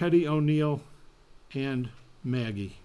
Teddy O'Neill and Maggie.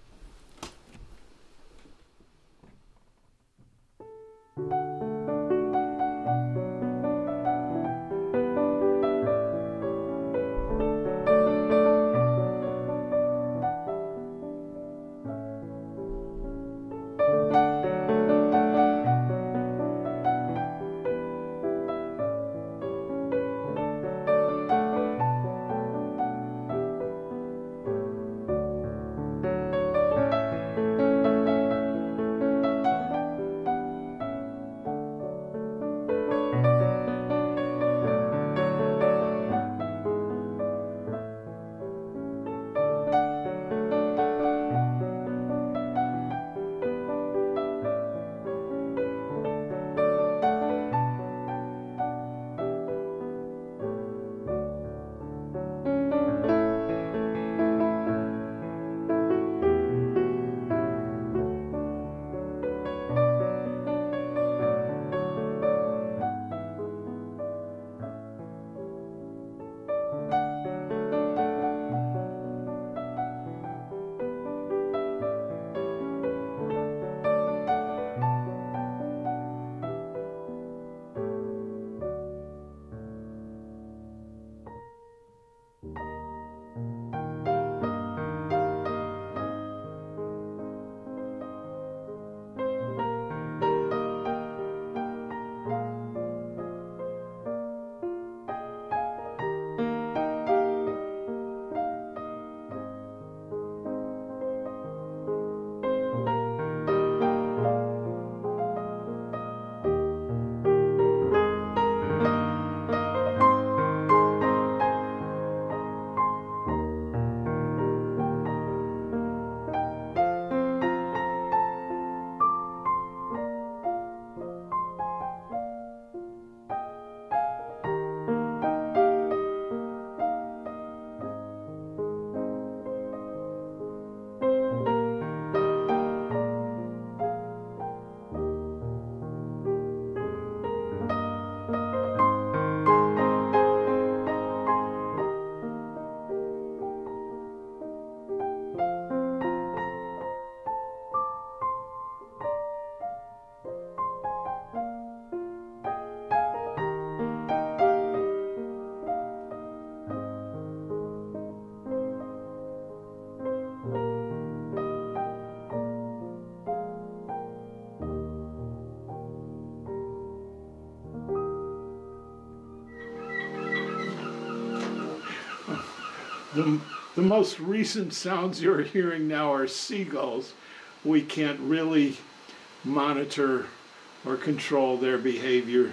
The, the most recent sounds you're hearing now are seagulls. We can't really monitor or control their behavior